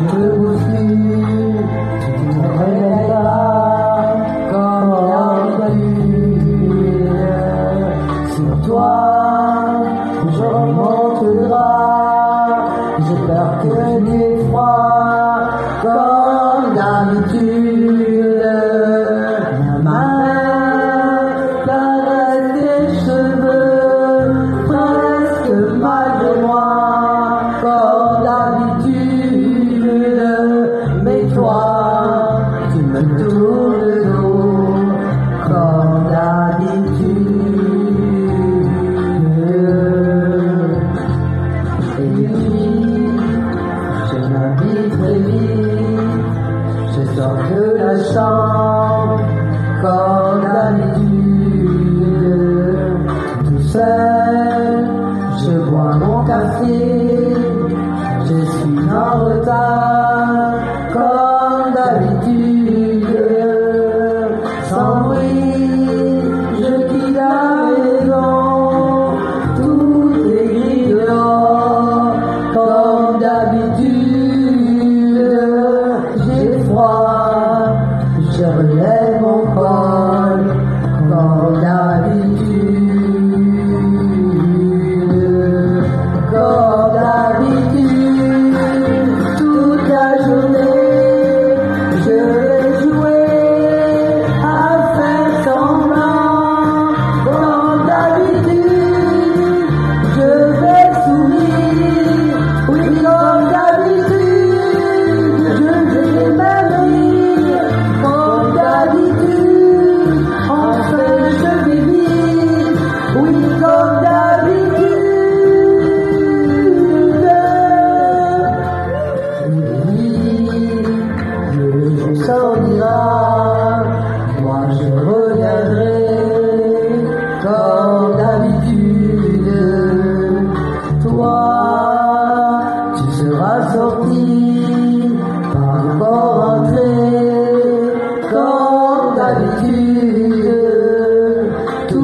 Je j'ai ma très vite, je sors de la chambre comme d'habitude. Tout seul, je bois mon café, je suis en retard comme d'habitude. Sans bruit.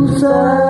inside.